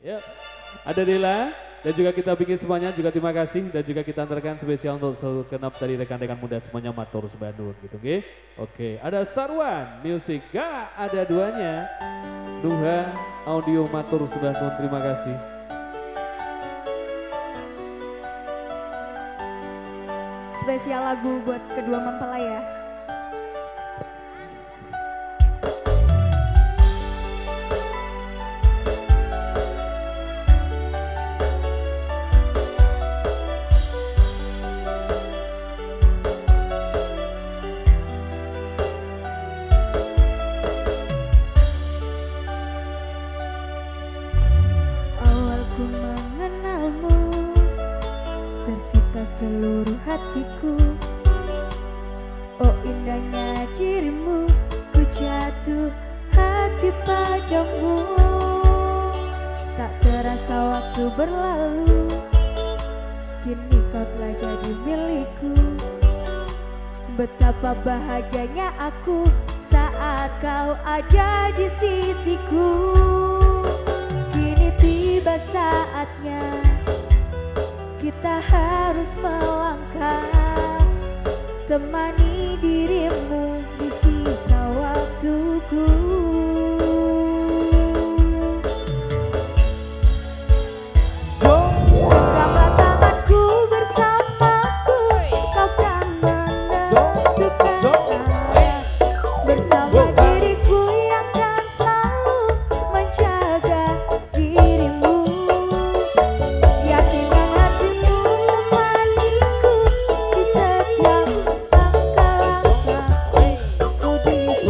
Ya. Ada Dela dan juga kita bikin semuanya juga terima kasih dan juga kita antarkan spesial untuk seluruh kenap dari rekan-rekan muda semuanya Matur Bandung gitu oke. Oke, ada One Music gak ada duanya. Duha Audio Matur Bandung terima kasih. Spesial lagu buat kedua mempelai ya. Awalku mengenalmu. Tersita seluruh hatiku. Oh indahnya dirimu. Ku jatuh hati padamu. Tak terasa waktu berlalu. Kini kau telah jadi milikku. Betapa bahagianya aku Saat kau ada di sisiku tiba saatnya kita harus melangkah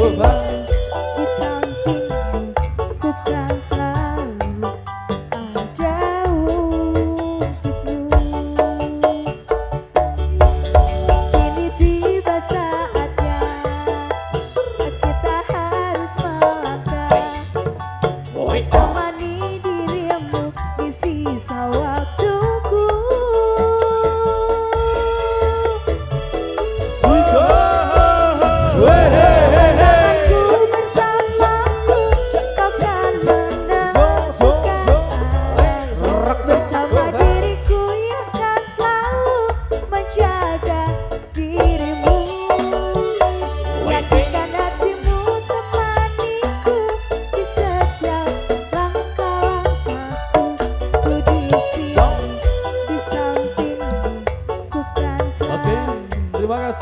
di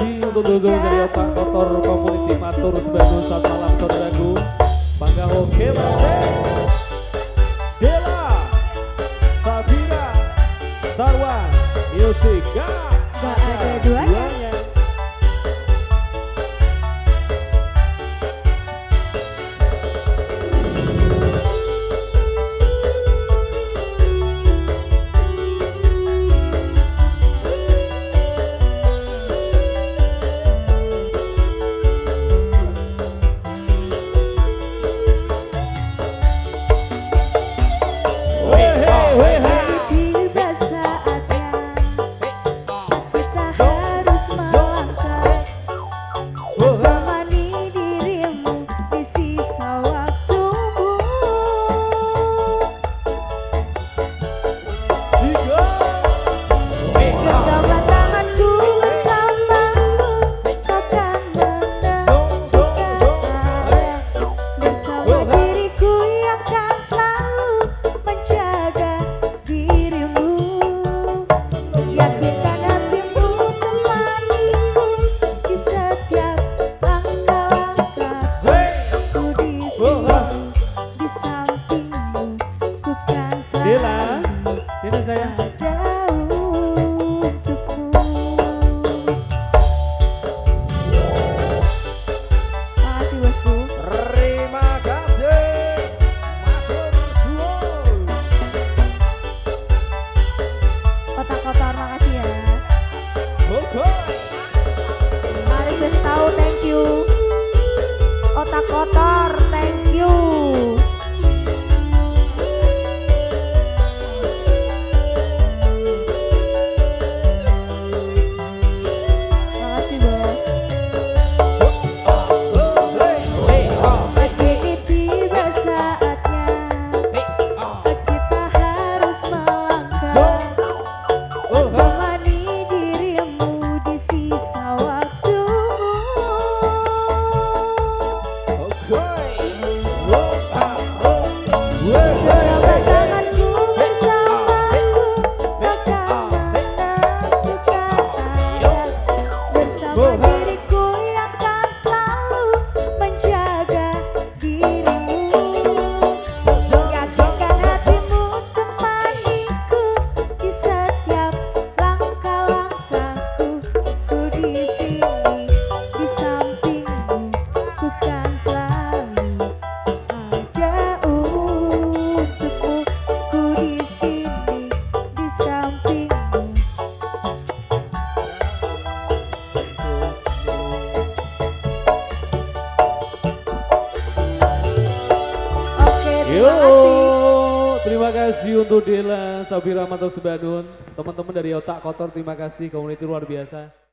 kasih untuk dukung dari otak kotor community Matur Bandung saat malam saudaraku. Bangga oke Dela, Sabira, Sarwan, Music, gak, ada duanya. oh. You. Otak kotor thank you Oh. Terima Yo, kasih. terima kasih untuk Dela, Sabira Matur Sebadun, teman-teman dari Otak Kotor, terima kasih, community luar biasa.